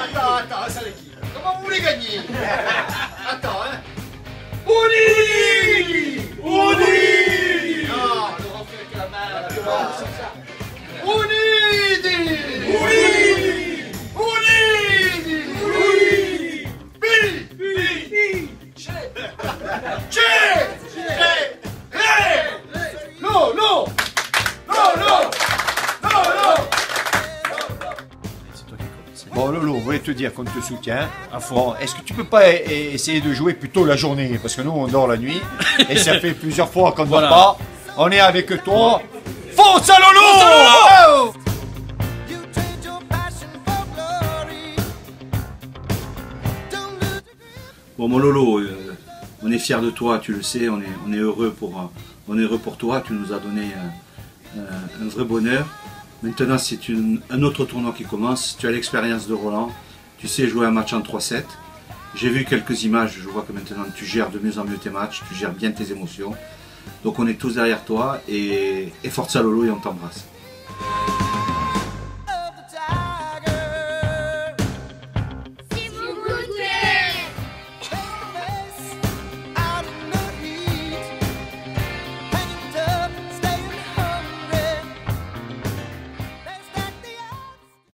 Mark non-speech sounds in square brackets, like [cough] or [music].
Attends, attends, ça qui Comment vous voulez gagner Attends, hein Ouni Ouni Non, Laurent fait avec la main. Laurent, c'est ça. Ouni Ouni Ouni Ouni Bi Bi Che Che Che Bon Lolo, on voulait te dire qu'on te soutient à fond. Est-ce que tu peux pas e- e- essayer de jouer plutôt la journée? Parce que nous on dort la nuit [laughs] et ça fait plusieurs fois qu'on ne Voilà. dort pas. On est avec toi. Force à Lolo You trade your passion for glory. Don't lose Bon, mon Lolo, euh, on est fiers de toi, tu le sais, on est, on est heureux pour, euh, on est heureux pour toi, tu nous as donné euh, euh, un vrai bonheur. Maintenant, c'est un autre tournoi qui commence, tu as l'expérience de Roland, tu sais jouer un match en 3-7. J'ai vu quelques images, je vois que maintenant tu gères de mieux en mieux tes matchs, tu gères bien tes émotions. Donc on est tous derrière toi et, et forza Lolo et on t'embrasse.